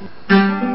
Música